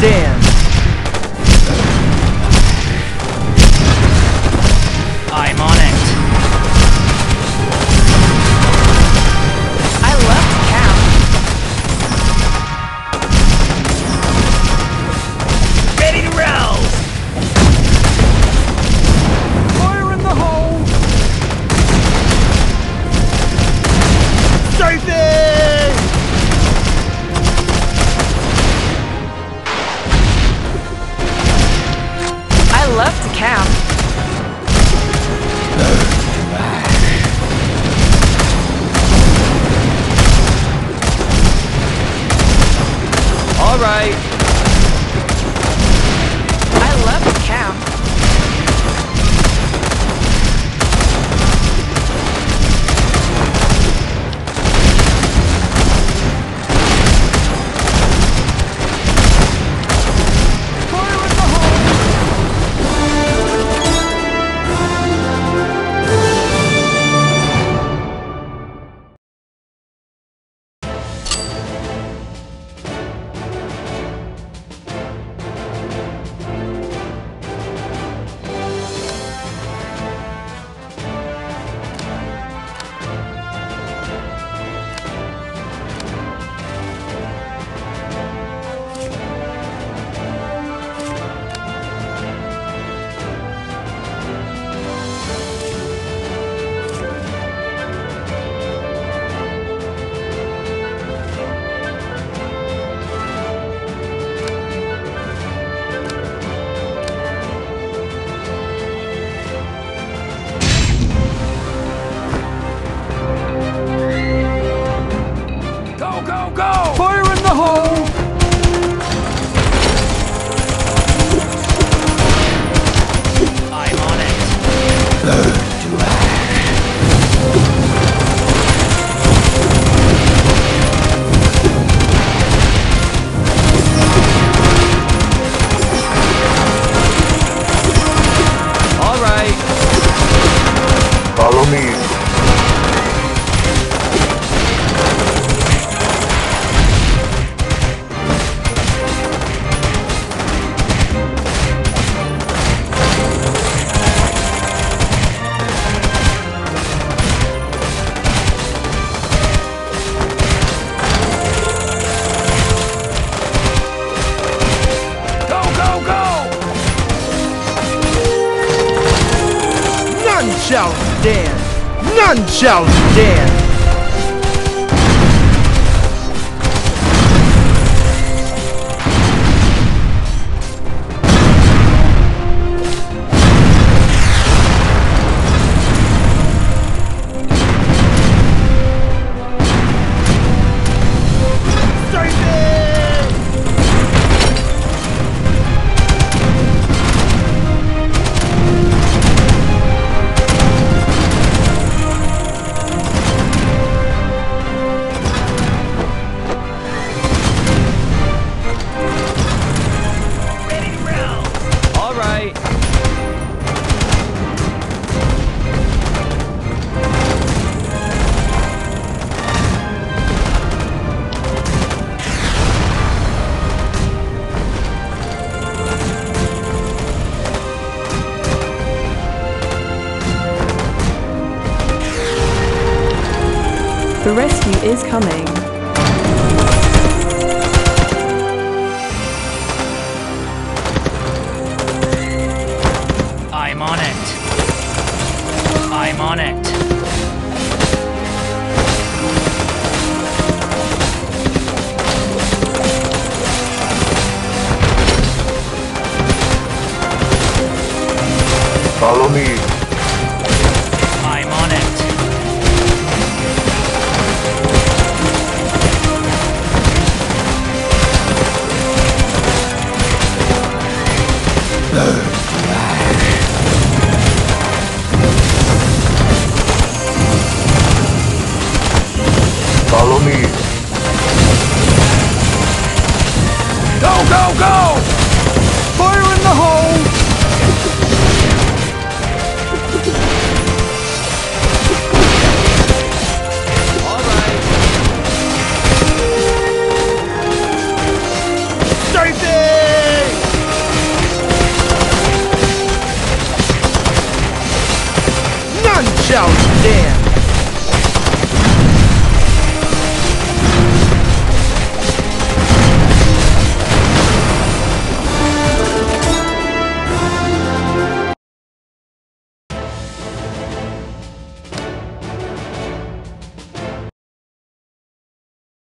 Dan. Bye. Shall stand. None shall stand. The rescue is coming. I'm on it. I'm on it. Me. Go, go, go!